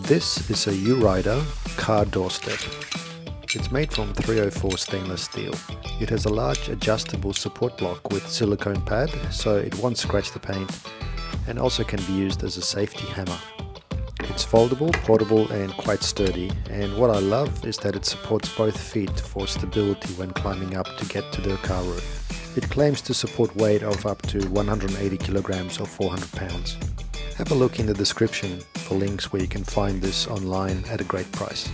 This is a UrRider car doorstep. It's made from 304 stainless steel. It has a large adjustable support block with silicone pad so it won't scratch the paint and also can be used as a safety hammer. It's foldable, portable and quite sturdy and what I love is that it supports both feet for stability when climbing up to get to the car roof. It claims to support weight of up to 180 kilograms or 400 pounds. Have a look in the description for links where you can find this online at a great price.